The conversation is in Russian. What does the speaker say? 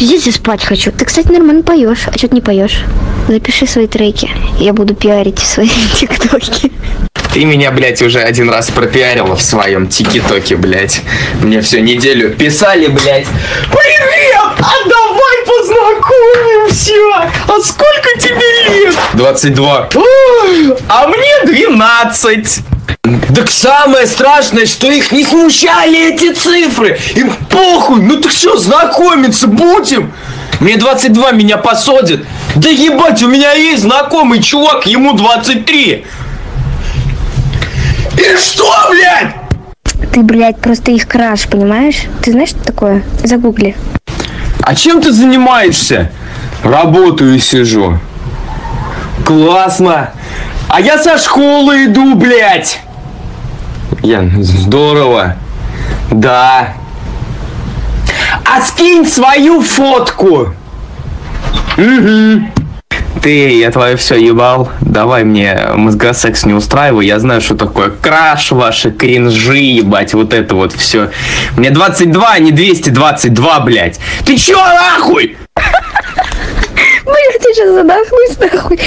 Пиздец, я спать хочу. Ты, кстати, нормально поешь. А что ты не поешь? Запиши свои треки. Я буду пиарить свои тиктоки. Ты меня, блядь, уже один раз пропиарила в своем тики-токе, блядь. Мне всю неделю писали, блядь. Привет! А давай познакомимся! А сколько тебе лет? 22. Ой, а мне 12. Так самое страшное, что их не смущали эти цифры. Им похуй. Ну так что, знакомиться будем? Мне 22, меня посадят. Да ебать, у меня есть знакомый чувак, ему 23. И что, блядь? Ты, блядь, просто их краш, понимаешь? Ты знаешь, что такое? Загугли. А чем ты занимаешься? Работаю и сижу. Классно. А я со школы иду, блядь. Ян, здорово. Да. А скинь свою фотку. Угу. Ты, я твое все ебал. Давай мне мозгосекс не устраивай. Я знаю, что такое краш ваши, кринжи, ебать, вот это вот все. Мне 22, а не 222, блядь. Ты чё, нахуй? Блин, ты сейчас задохнулся.